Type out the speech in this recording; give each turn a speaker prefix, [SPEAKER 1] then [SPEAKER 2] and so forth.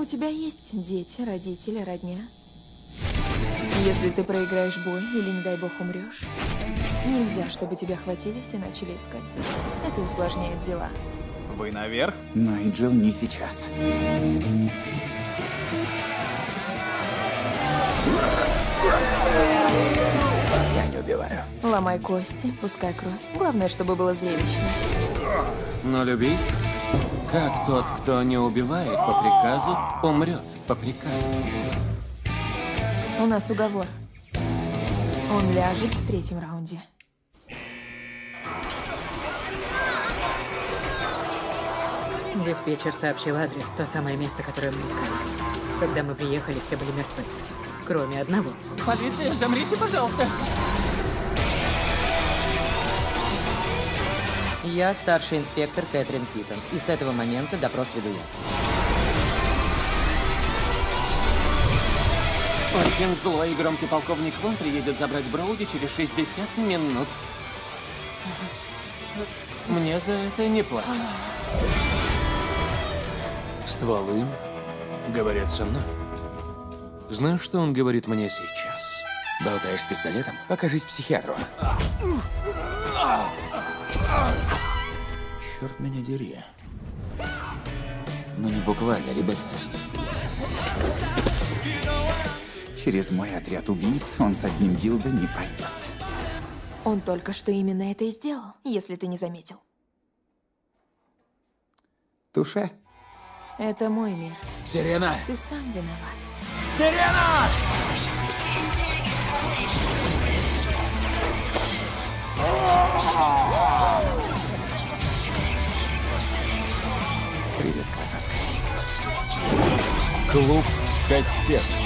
[SPEAKER 1] У тебя есть дети, родители, родня. Если ты проиграешь бой или, не дай бог, умрешь, нельзя, чтобы тебя хватились и начали искать. Это усложняет дела.
[SPEAKER 2] Вы наверх?
[SPEAKER 3] Найджел, не сейчас. Я не убиваю.
[SPEAKER 1] Ломай кости, пускай кровь. Главное, чтобы было зрелищно.
[SPEAKER 4] Но любийство, как тот, кто не убивает по приказу, умрет по приказу.
[SPEAKER 1] У нас уговор. Он ляжет в третьем раунде.
[SPEAKER 5] Диспетчер сообщил адрес, то самое место, которое мы искали. Когда мы приехали, все были мертвы. Кроме одного.
[SPEAKER 2] Полиция, замрите, пожалуйста.
[SPEAKER 6] Я старший инспектор Кэтрин Китон, и с этого момента допрос веду я.
[SPEAKER 4] Очень злой и громкий полковник Вон приедет забрать Броуди через 60 минут. Мне за это не платят. Стволы говорят со мной. Знаешь, что он говорит мне сейчас?
[SPEAKER 3] Болтаешь с пистолетом? Покажись психиатру. Черт меня дери. Но не буквально, ребята. Через мой отряд убийц он с одним дилдо не пройдет.
[SPEAKER 1] Он только что именно это и сделал, если ты не заметил.
[SPEAKER 3] Туше?
[SPEAKER 1] Это мой мир.
[SPEAKER 3] Сирена!
[SPEAKER 1] Ты сам виноват.
[SPEAKER 3] Сирена!
[SPEAKER 2] Клуб Кастет.